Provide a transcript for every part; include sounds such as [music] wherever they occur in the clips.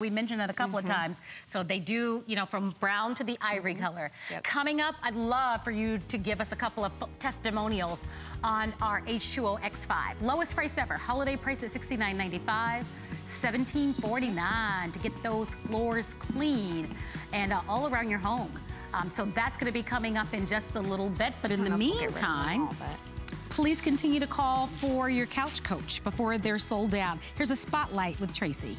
We mentioned that a couple mm -hmm. of mm-hmm. times. So they do, you know, from brown to the ivory mm -hmm. color. Yep. Coming up, I'd love for you to give us a couple of testimonials on our H2O X5. Lowest price ever. Holiday price at $69.95. $17.49 to get those floors clean and uh, all around your home. Um, so that's going to be coming up in just a little bit. But in the meantime, please continue to call for your couch coach before they're sold out. Here's a spotlight with Tracy.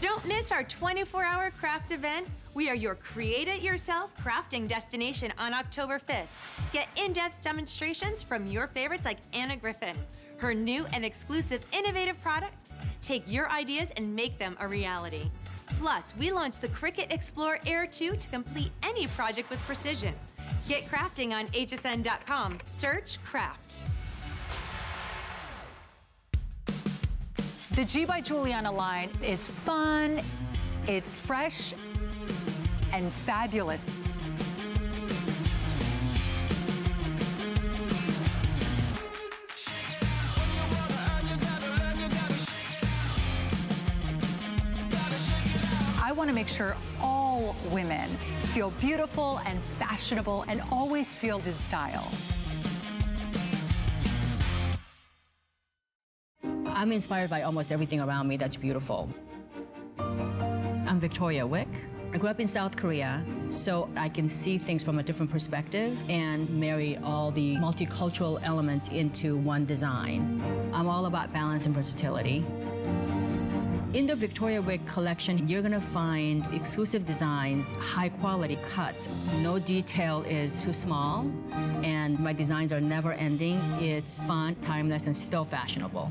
Don't miss our 24-hour craft event. We are your create-it-yourself crafting destination on October 5th. Get in-depth demonstrations from your favorites like Anna Griffin. Her new and exclusive innovative products take your ideas and make them a reality. Plus, we launched the Cricut Explore Air 2 to complete any project with precision. Get crafting on hsn.com. Search craft. The G by Giuliana line is fun, it's fresh, and fabulous. I want to make sure all women feel beautiful and fashionable and always feels in style. I'm inspired by almost everything around me that's beautiful. I'm Victoria Wieck. I grew up in South Korea, so I can see things from a different perspective and marry all the multicultural elements into one design. I'm all about balance and versatility. In the Victoria Wieck collection, you're gonna find exclusive designs, high quality cuts. No detail is too small, and my designs are never ending. It's fun, timeless, and still fashionable.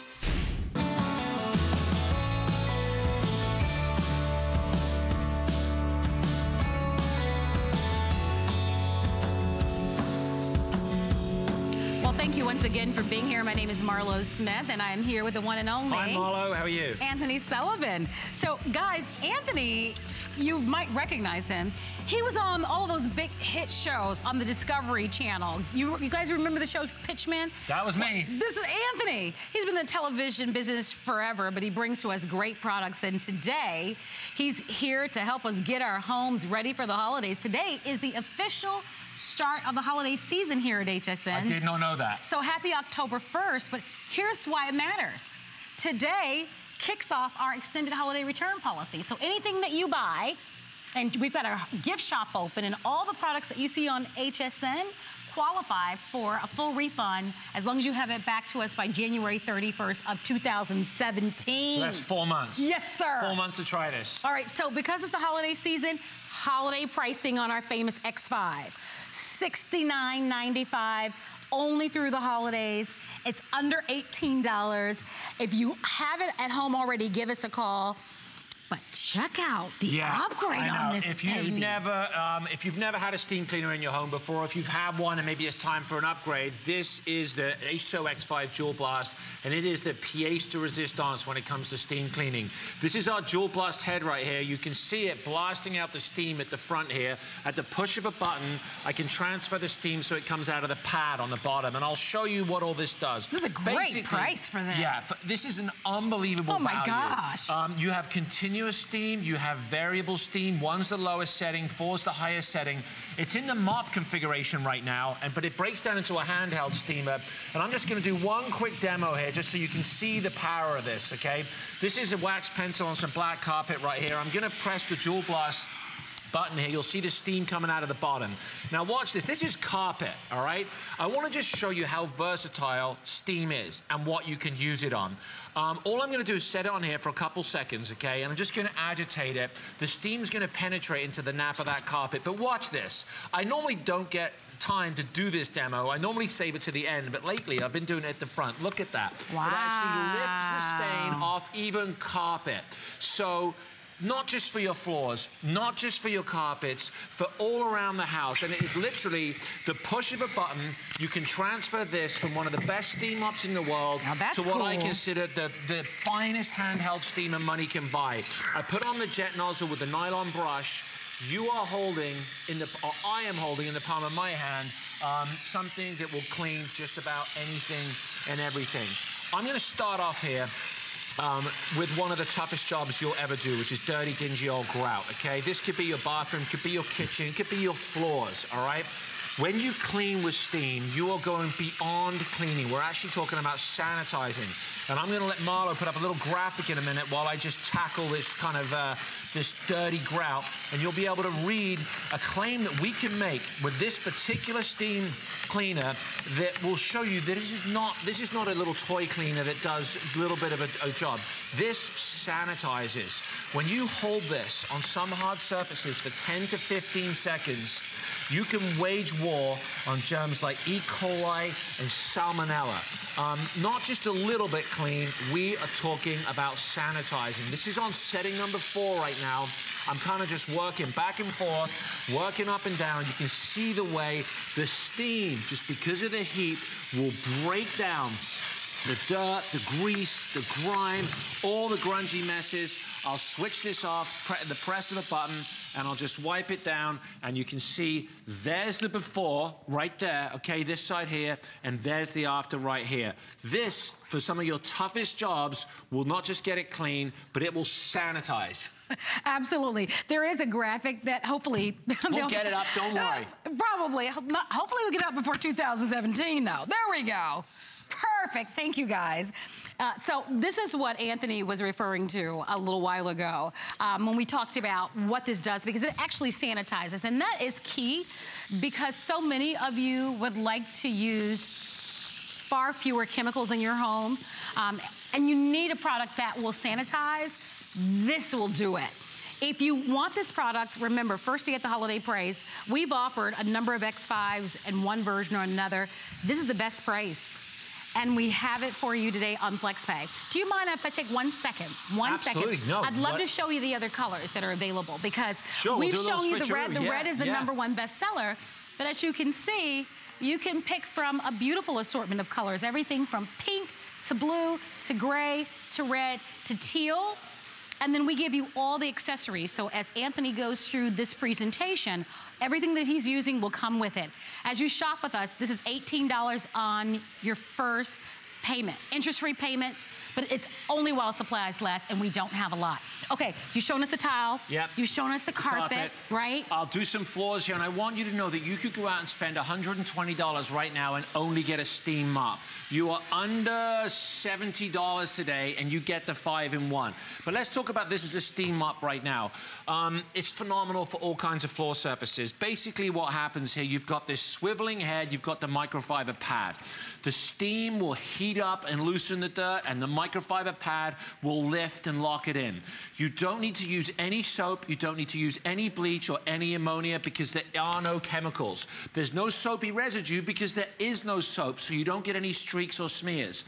Once again for being here. My name is Marlo Smith, and I am here with the one and only. Hi, Marlo. How are you? Anthony Sullivan. So, guys, Anthony, you might recognize him. He was on all those big hit shows on the Discovery Channel. You, you guys remember the show Pitchmen? That was me. This is Anthony. He's been in the television business forever, but he brings to us great products. And today, he's here to help us get our homes ready for the holidays. Today is the official start of the holiday season here at HSN. I did not know that. So happy October 1st, but here's why it matters. Today kicks off our extended holiday return policy. So anything that you buy, and we've got our gift shop open, and all the products that you see on HSN qualify for a full refund as long as you have it back to us by January 31st of 2017. So that's four months. Yes, sir. Four months to try this. All right, so because it's the holiday season, holiday pricing on our famous X5. $69.95 only through the holidays. It's under $18. If you have it at home already, give us a call. But check out the yeah, upgrade on this if you've baby. never um, if you've never had a steam cleaner in your home before, if you've had one and maybe it's time for an upgrade, this is the H2O X5 Dual Blast, and it is the pièce de resistance when it comes to steam cleaning. This is our Dual Blast head right here. You can see it blasting out the steam at the front here. At the push of a button, I can transfer the steam so it comes out of the pad on the bottom, and I'll show you what all this does. This is a great Basically, price for this. Yeah, this is an unbelievable Oh my value. gosh. Um, you have continuous continuous steam, you have variable steam. One's the lowest setting, four's the highest setting. It's in the mop configuration right now, and but it breaks down into a handheld steamer. And I'm just gonna do one quick demo here just so you can see the power of this, okay? This is a wax pencil on some black carpet right here. I'm gonna press the Dual Blast button here, you'll see the steam coming out of the bottom. Now watch this, this is carpet, all right? I wanna just show you how versatile steam is and what you can use it on. Um, all I'm gonna do is set it on here for a couple seconds, okay? And I'm just gonna agitate it. The steam's gonna penetrate into the nap of that carpet, but watch this. I normally don't get time to do this demo. I normally save it to the end, but lately I've been doing it at the front. Look at that. Wow. It actually lifts the stain off even carpet. So not just for your floors, not just for your carpets, for all around the house. And it is literally the push of a button. You can transfer this from one of the best steam mops in the world to what I consider the, the finest handheld steamer money can buy. I put on the jet nozzle with the nylon brush. You are holding in the, or I am holding in the palm of my hand, um, something that will clean just about anything and everything. I'm going to start off here um, with one of the toughest jobs you'll ever do, which is dirty, dingy old grout, okay? This could be your bathroom, could be your kitchen, could be your floors, all right? When you clean with steam, you are going beyond cleaning. We're actually talking about sanitizing. And I'm gonna let Marlo put up a little graphic in a minute while I just tackle this kind of, uh, this dirty grout. And you'll be able to read a claim that we can make with this particular steam cleaner that will show you that this is not, this is not a little toy cleaner that does a little bit of a, a job. This sanitizes. When you hold this on some hard surfaces for 10 to 15 seconds, you can wage war on germs like E. coli and salmonella. Um, not just a little bit clean, we are talking about sanitizing. This is on setting number four right now. I'm kind of just working back and forth, working up and down. You can see the way the steam, just because of the heat, will break down the dirt, the grease, the grime, all the grungy messes. I'll switch this off, pre- the press of a button, and I'll just wipe it down. And you can see there's the before right there, okay, this side here, and there's the after right here. This, for some of your toughest jobs, will not just get it clean, but it will sanitize. [laughs] Absolutely. There is a graphic that hopefully... [laughs] We'll get it up, don't uh, worry. Probably. Hopefully we'll get it up before 2017, though. There we go. Perfect. Thank you, guys. Uh, so this is what Anthony was referring to a little while ago um, when we talked about what this does because it actually sanitizes and that is key because so many of you would like to use far fewer chemicals in your home um, and you need a product that will sanitize, this will do it. If you want this product, remember, first to get the holiday price, we've offered a number of X5s in one version or another. This is the best price. And we have it for you today on FlexPay. Do you mind if I take one second? One second. Absolutely, no, I'd love what- to show you the other colors that are available because Sure, we'll we've little shown you the red. The yeah, red is the yeah. number one bestseller. But as you can see, you can pick from a beautiful assortment of colors, everything from pink to blue to gray to red to teal. And then we give you all the accessories. So as Anthony goes through this presentation, everything that he's using will come with it. As you shop with us, this is $18 on your first payment. Interest-free payments, but it's only while supplies last and we don't have a lot. Okay, you've shown us the tile. Yep. You've shown us the carpet, Carpet. right? I'll do some floors here, and I want you to know that you could go out and spend $120 right now and only get a steam mop. You are under $70 today, and you get the five in one. But let's talk about this as a steam mop right now. Um, it's phenomenal for all kinds of floor surfaces. Basically, what happens here, you've got this swiveling head, you've got the microfiber pad. The steam will heat up and loosen the dirt, and the microfiber pad will lift and lock it in. You don't need to use any soap, you don't need to use any bleach or any ammonia because there are no chemicals. There's no soapy residue because there is no soap, so you don't get any streaks or smears.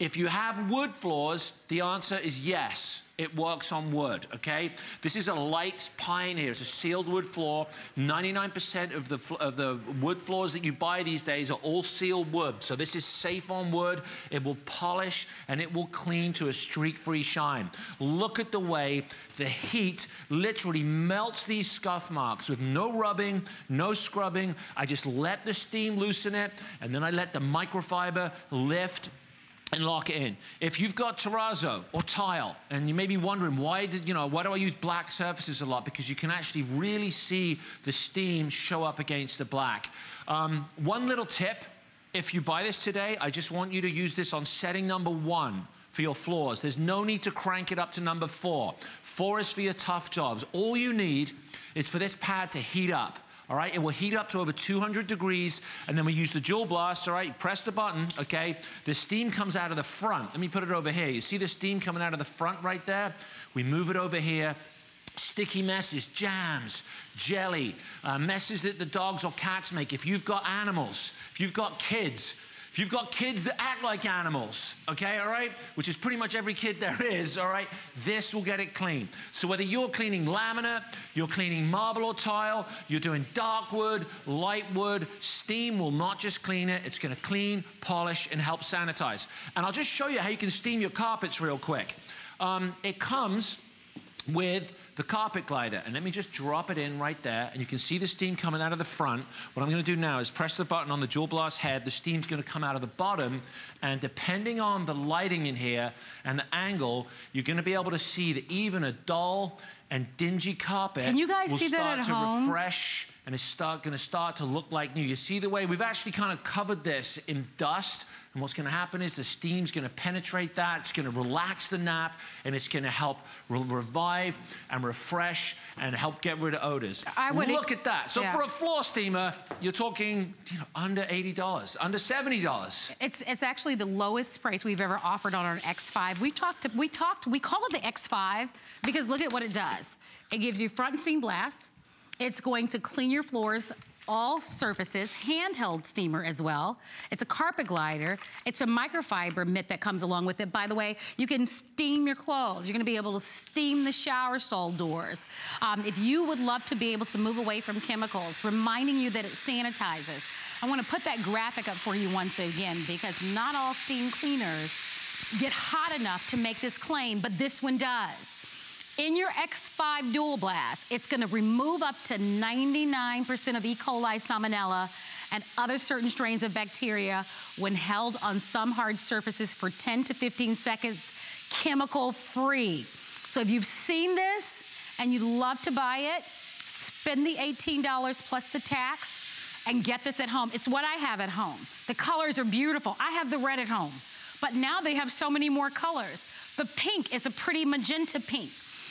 If you have wood floors, the answer is yes. It works on wood, okay? This is a light pine here. It's a sealed wood floor. 99% of the, of the wood floors that you buy these days are all sealed wood. So this is safe on wood. It will polish and it will clean to a streak-free shine. Look at the way the heat literally melts these scuff marks with no rubbing, no scrubbing. I just let the steam loosen it and then I let the microfiber lift and lock it in. If you've got terrazzo or tile, and you may be wondering why did you know why do I use black surfaces a lot? Because you can actually really see the steam show up against the black. Um, one little tip: if you buy this today, I just want you to use this on setting number one for your floors. There's no need to crank it up to number four. Four is for your tough jobs. All you need is for this pad to heat up. All right, it will heat up to over 200 degrees, and then we use the dual blast. All right, press the button. Okay, the steam comes out of the front. Let me put it over here. You see the steam coming out of the front right there? We move it over here. sticky messes, jams, jelly, uh, messes that the dogs or cats make. If you've got animals, if you've got kids, if you've got kids that act like animals, okay, all right, which is pretty much every kid there [laughs] is, all right, this will get it clean. So whether you're cleaning laminate, you're cleaning marble or tile, you're doing dark wood, light wood, steam will not just clean it, it's gonna clean, polish, and help sanitize. And I'll just show you how you can steam your carpets real quick. Um, it comes with the carpet glider. And let me just drop it in right there. And you can see the steam coming out of the front. What I'm going to do now is press the button on the dual blast head. The steam's going to come out of the bottom. And depending on the lighting in here and the angle, you're going to be able to see that even a dull and dingy carpet Can you guys will see that start at to home? refresh and it's start, going to start to look like new. You see the way we've actually kind of covered this in dust and what's going to happen is the steam's going to penetrate that, it's going to relax the nap, and it's going to help re revive and refresh and help get rid of odors. I would- Look at that. So yeah. for a floor steamer, you're talking you know, under $80, under $70. It's it's actually the lowest price we've ever offered on our X5. We talked we talked we call it the X5 because look at what it does. It gives you front steam blast. It's going to clean your floors all surfaces, handheld steamer as well. It's a carpet glider. It's a microfiber mitt that comes along with it. By the way, you can steam your clothes. You're gonna be able to steam the shower stall doors. Um, if you would love to be able to move away from chemicals, reminding you that it sanitizes. I wanna put that graphic up for you once again because not all steam cleaners get hot enough to make this claim, but this one does. In your X5 Dual Blast, it's gonna remove up to 99% of E. coli, salmonella, and other certain strains of bacteria when held on some hard surfaces for 10 to 15 seconds, chemical free. So if you've seen this and you'd love to buy it, spend the $18 plus the tax and get this at home. It's what I have at home. The colors are beautiful. I have the red at home, but now they have so many more colors. The pink is a pretty magenta pink.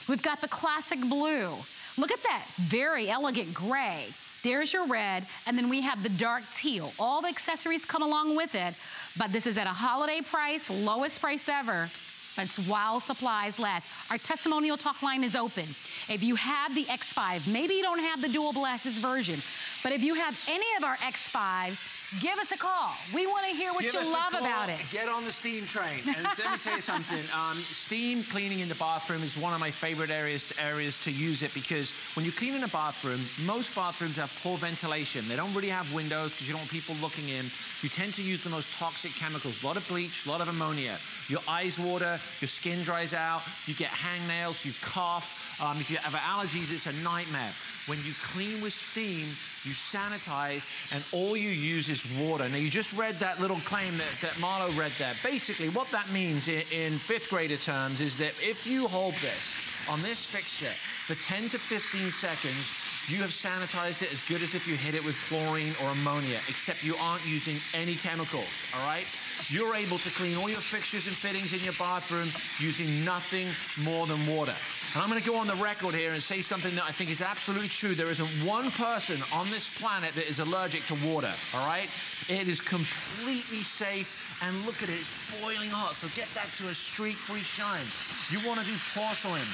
We've got the classic blue. Look at that, very elegant gray. There's your red, and then we have the dark teal. All the accessories come along with it, but this is at a holiday price, lowest price ever. But it's while supplies last. Our testimonial talk line is open. If you have the X5, maybe you don't have the dual blasters version, but if you have any of our X5s, give us a call. We want to hear what Give you love about it. Get on the steam train. And let me tell you something. Um, steam cleaning in the bathroom is one of my favorite areas areas to use it because when you clean in a bathroom, most bathrooms have poor ventilation. They don't really have windows because you don't want people looking in. You tend to use the most toxic chemicals. A lot of bleach, a lot of ammonia. Your eyes water, your skin dries out, you get hangnails, you cough. Um, if you have allergies, it's a nightmare. When you clean with steam, you sanitize, and all you use is water. Now, you just read that little claim that, that Marlo read there. Basically, what that means in, in fifth grader terms is that if you hold this on this fixture for 10 to 15 seconds, you have sanitized it as good as if you hit it with chlorine or ammonia, except you aren't using any chemicals, all right? You're able to clean all your fixtures and fittings in your bathroom using nothing more than water. And I'm going to go on the record here and say something that I think is absolutely true. There isn't one person on this planet that is allergic to water, all right? It is completely safe, and look at it, it's boiling hot. So get that to a streak-free shine. You want to do porcelain.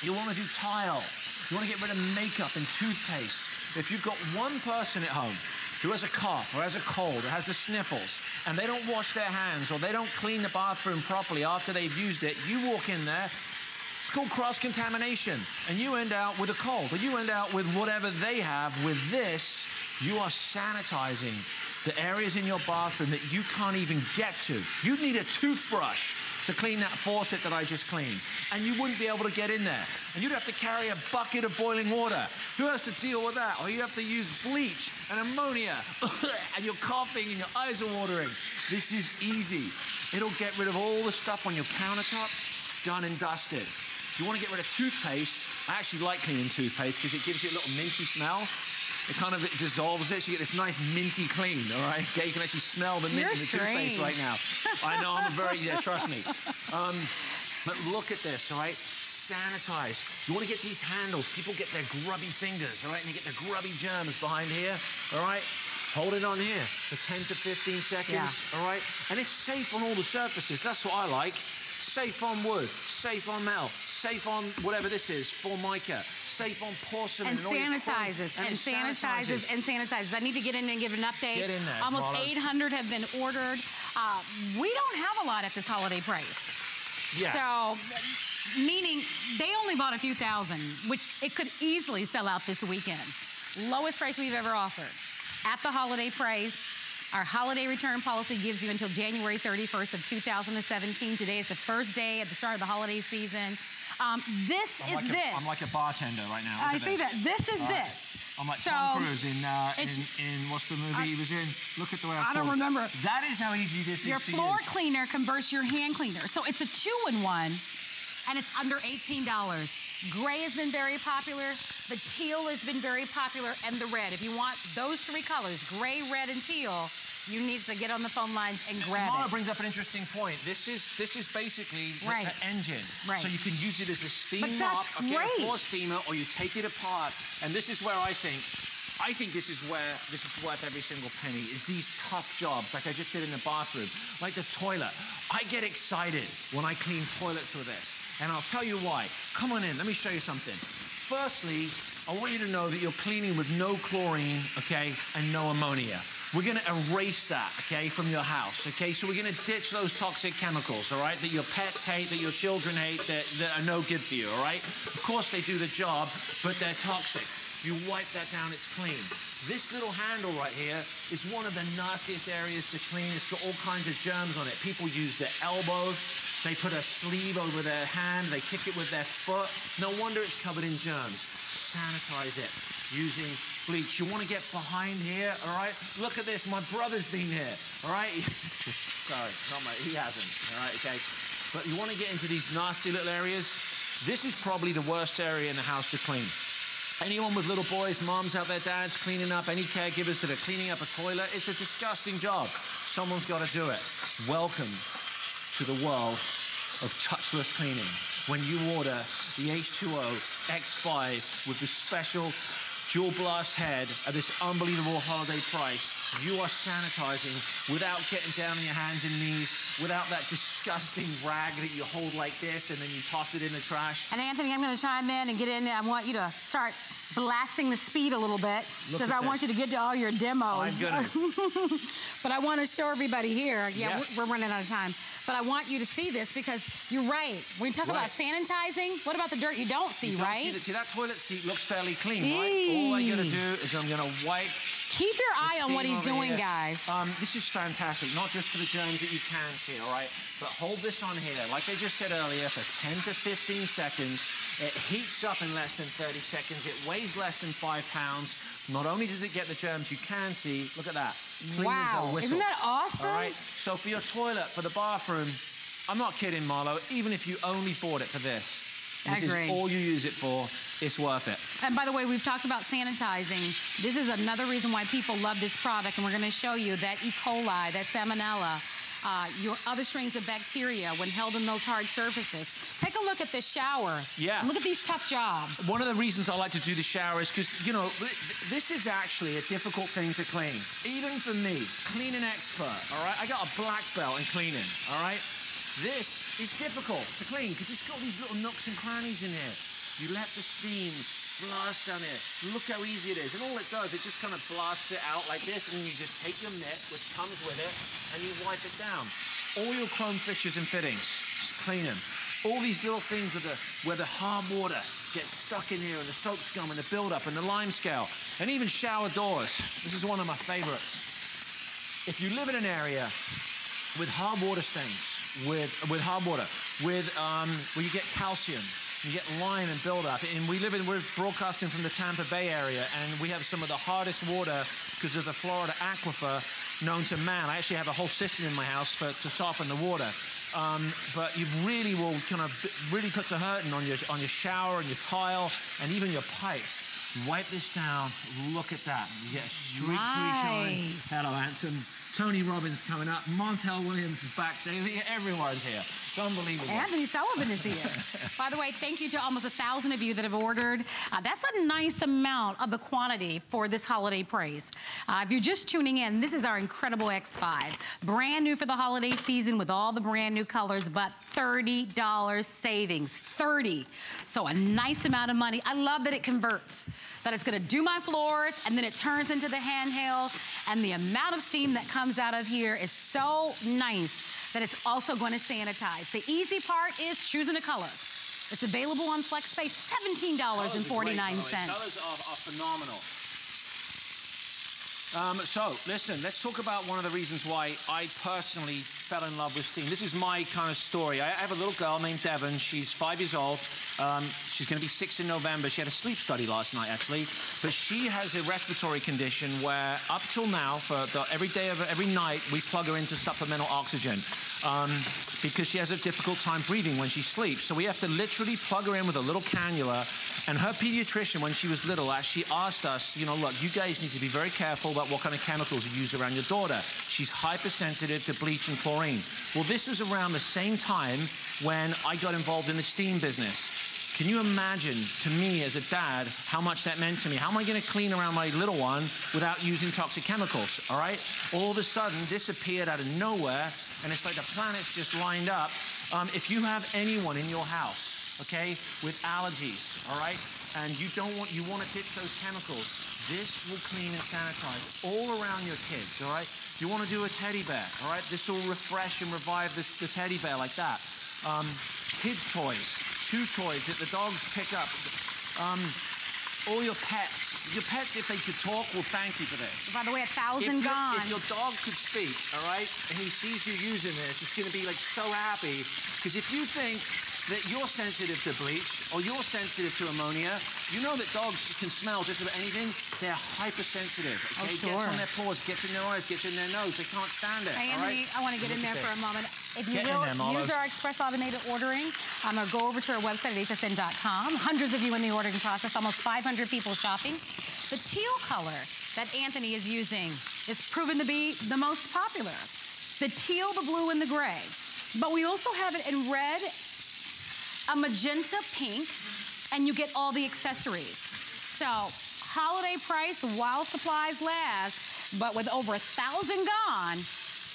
You want to do tile. You want to get rid of makeup and toothpaste. If you've got one person at home who has a cough or has a cold or has the sniffles and they don't wash their hands or they don't clean the bathroom properly after they've used it, you walk in there, it's called cross-contamination, and you end out with a cold, or you end out with whatever they have. With this, you are sanitizing the areas in your bathroom that you can't even get to. You'd need a toothbrush to clean that faucet that I just cleaned, and you wouldn't be able to get in there. And you'd have to carry a bucket of boiling water. Who has to deal with that? Or you have to use bleach and ammonia, [laughs] and you're coughing and your eyes are watering. This is easy. It'll get rid of all the stuff on your countertop, done and dusted. You want to get rid of toothpaste. I actually like cleaning toothpaste because it gives you a little minty smell. It kind of it dissolves it, so you get this nice minty clean, all right? Okay, you can actually smell the mint You're in the toothpaste right now. I know, I'm a very, yeah, trust me. Um, but look at this, all right? Sanitize. You want to get these handles. People get their grubby fingers, all right? And they get their grubby germs behind here, all right? Hold it on here for 10 to 15 seconds, Yeah. all right? And it's safe on all the surfaces. That's what I like. safe on wood, safe on metal, safe on whatever this is, formica, safe on porcelain. and your sanitizes clothes- and, sanitizes and sanitizes. I need to get in and give an update. Get in there, Almost Marlo. 800 have been ordered. Uh, we don't have a lot at this holiday price. Yeah. So, meaning they only bought a few thousand, which it could easily sell out this weekend. Lowest price we've ever offered. At the holiday price, our holiday return policy gives you until January 31st of 2017. Today is the first day at the start of the holiday season. Um, this I'm is like, this. I'm like a bartender right now. Look I see this. that. This is All right. this. I'm like So, Tom Cruise in, uh, in, in what's the movie he was in? Look at the way I I don't remember. That is how easy this Your is Your floor use. cleaner converts your hand cleaner. So it's a two-in-one, and it's under $18. Gray has been very popular. The teal has been very popular, and the red. If you want those three colors, gray, red, and teal, you need to get on the phone lines and grab Marlo it. brings up an interesting point. This is this is basically the, Right. the engine. Right. So you can use it as a steam But that's okay, a floor steamer, or you take it apart. And this is where I think, I think this is where this is worth every single penny. Is these tough jobs, like I just did in the bathroom, like the toilet. I get excited when I clean toilets with this, and I'll tell you why. Come on in, let me show you something. Firstly, I want you to know that you're cleaning with no chlorine, okay, and no ammonia. We're gonna erase that, okay, from your house, okay? So we're gonna ditch those toxic chemicals, all right, that your pets hate, that your children hate, that, that are no good for you, all right? Of course they do the job, but they're toxic. You wipe that down, it's clean. This little handle right here is one of the nastiest areas to clean. It's got all kinds of germs on it. People use their elbows. they put a sleeve over their hand, they kick it with their foot. No wonder it's covered in germs. Sanitize it using bleach. You want to get behind here, all right? Look at this. My brother's been here, all right? [laughs] Sorry, not my, he hasn't, all right, okay? But you want to get into these nasty little areas. This is probably the worst area in the house to clean. Anyone with little boys, moms out there, dads cleaning up, any caregivers that are cleaning up a toilet, it's a disgusting job. Someone's got to do it. Welcome to the world of touchless cleaning. When you order the H2O X5 with the special dual blast head at this unbelievable holiday price, you are sanitizing without getting down on your hands and knees, without that disgusting rag that you hold like this and then you toss it in the trash. And Anthony, I'm going to chime in and get in. there. I want you to start blasting the speed a little bit because I want you to get to all your demos. I'm gonna. [laughs] but I want to show everybody here. Yeah, Yeah. we're- we're running out of time. But I want you to see this because you're right. When you talk about sanitizing, what about the dirt you don't see, You don't right? See, that- see that toilet seat looks fairly clean, right? All I'm gonna do is I'm gonna wipe Keep your eye on what he's doing, here. guys. Um, this is fantastic, not just for the germs that you can see, all right? But hold this on here, like I just said earlier, for 10 to 15 seconds. It heats up in less than 30 seconds. It weighs less than five pounds. Not only does it get the germs you can see, look at that. Clean Wow. Isn't that awesome? All right. So for your toilet, for the bathroom, I'm not kidding, Marlo. Even if you only bought it for this, this agree. is all you use it for. It's worth it. And by the way, we've talked about sanitizing. This is another reason why people love this product, and we're going to show you that E. coli, that salmonella, uh, your other strains of bacteria when held in those hard surfaces. Take a look at this shower. Yeah. Look at these tough jobs. One of the reasons I like to do the shower is because, you know, th- this is actually a difficult thing to clean. Even for me, cleaning expert, all right? I got a black belt in cleaning, all right? This is difficult to clean because it's got these little nooks and crannies in here. You let the steam blast down here. Look how easy it is. And all it does, it just kind of blasts it out like this, and you just take your mitt, which comes with it, and you wipe it down. All your chrome fixtures and fittings, just clean them. All these little things the, where the hard water gets stuck in here, and the soap scum, and the buildup, and the lime scale, and even shower doors. This is one of my favorites. If you live in an area with hard water stains, with with hard water, with um, where you get calcium, you get lime and buildup. And we live in we're broadcasting from the Tampa Bay area, and we have some of the hardest water because of the Florida aquifer known to man. I actually have a whole system in my house for, to soften the water. Um, but you really will kind of really puts a hurting on your on your shower and your tile and even your pipes. Wipe this down. Look at that. You get a streak. Nice. Hello, Anson. Tony Robbins coming up. Montel Williams is back. Everyone's here. It's unbelievable. Anthony Sullivan is here. [laughs] By the way, thank you to almost a thousand of you that have ordered. Uh, that's a nice amount of the quantity for this holiday praise. Uh, if you're just tuning in, this is our incredible X5. Brand new for the holiday season with all the brand new colors, but $30 savings, 30. So a nice amount of money. I love that it converts, that it's gonna do my floors and then it turns into the handheld and the amount of steam that comes out of here is so nice that it's also going to sanitize. The easy part is choosing a color. It's available on FlexPay, $17.49. Colors are, are phenomenal. Um, so, listen, let's talk about one of the reasons why I personally fell in love with steam. This is my kind of story. I have a little girl named Devon. She's five years old. Um, she's going to be six in November. She had a sleep study last night, actually. But she has a respiratory condition where, up till now, for the, every day of every night, we plug her into supplemental oxygen um, because she has a difficult time breathing when she sleeps. So we have to literally plug her in with a little cannula. And her pediatrician, when she was little, actually asked us, you know, look, you guys need to be very careful about what kind of chemicals you use around your daughter. She's hypersensitive to bleach and chlorine. Well, this was around the same time when I got involved in the steam business. Can you imagine, to me as a dad, how much that meant to me? How am I going to clean around my little one without using toxic chemicals? All right? All of a sudden, disappeared out of nowhere, and it's like the planets just lined up. Um, if you have anyone in your house okay, with allergies, all right? And you don't want, you want to ditch those chemicals. This will clean and sanitize all around your kids, all right? You want to do a teddy bear, all right? This will refresh and revive the, the teddy bear like that. Um, kids' toys, chew toys that the dogs pick up. Um, all your pets. Your pets, if they could talk, will thank you for this. By the way, a If, thousand your- gone. if your dog could speak, all right, and he sees you using this, he's going to be like so happy. Because if you think that you're sensitive to bleach or you're sensitive to ammonia, you know that dogs can smell just about anything. They're hypersensitive. Okay, Oh, gets on their paws, gets in their eyes, gets in their nose. They can't stand it. Hey, all right? Anthony, I want to get in there for a moment. If you Get will there, use our express automated ordering, um, or go over to our website at hsn.com. Hundreds of you in the ordering process, almost 500 people shopping. The teal color that Anthony is using is proven to be the most popular. The teal, the blue, and the gray. But we also have it in red, a magenta pink, and you get all the accessories. So, holiday price while supplies last, but with over a thousand gone.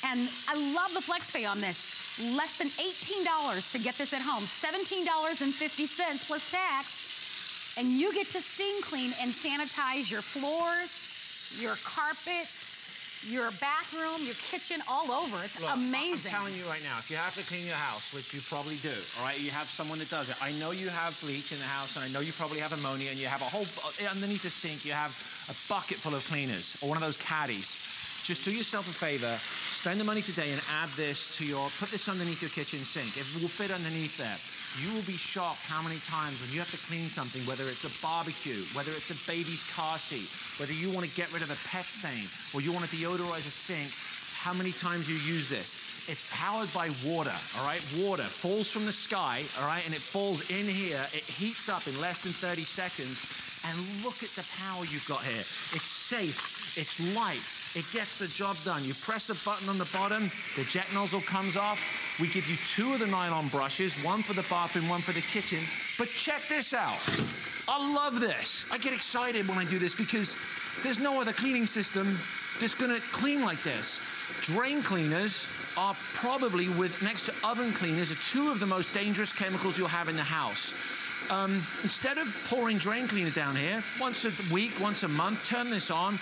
And I love the FlexPay on this. Less than $18 to get this at home. $17.50 plus tax. And you get to steam clean and sanitize your floors, your carpet, your bathroom, your kitchen, all over. It's Look, amazing. I'm telling you right now, if you have to clean your house, which you probably do, all right, you have someone that does it. I know you have bleach in the house, and I know you probably have ammonia, and you have a whole uh, underneath the sink. You have a bucket full of cleaners or one of those caddies. Just do yourself a favor, spend the money today and add this to your. Put this underneath your kitchen sink. It will fit underneath there. You will be shocked how many times when you have to clean something, whether it's a barbecue, whether it's a baby's car seat, whether you want to get rid of a pet stain or you want to deodorize a sink, how many times you use this. It's powered by water, all right? Water falls from the sky, all right, and it falls in here. It heats up in less than 30 seconds. And look at the power you've got here. It's safe, it's light, it gets the job done. You press the button on the bottom, the jet nozzle comes off. We give you two of the nylon brushes, one for the bathroom, one for the kitchen. But check this out. I love this. I get excited when I do this because there's no other cleaning system that's gonna clean like this. Drain cleaners are probably, with next to oven cleaners, are two of the most dangerous chemicals you'll have in the house. Um, instead of pouring drain cleaner down here, once a week, once a month, turn this on,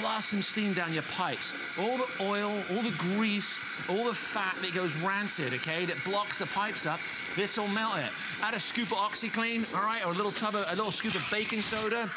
blast some steam down your pipes. All the oil, all the grease, all the fat that goes rancid, okay, that blocks the pipes up, this will melt it. Add a scoop of OxiClean, all right, or a little tub of, a little scoop of baking soda,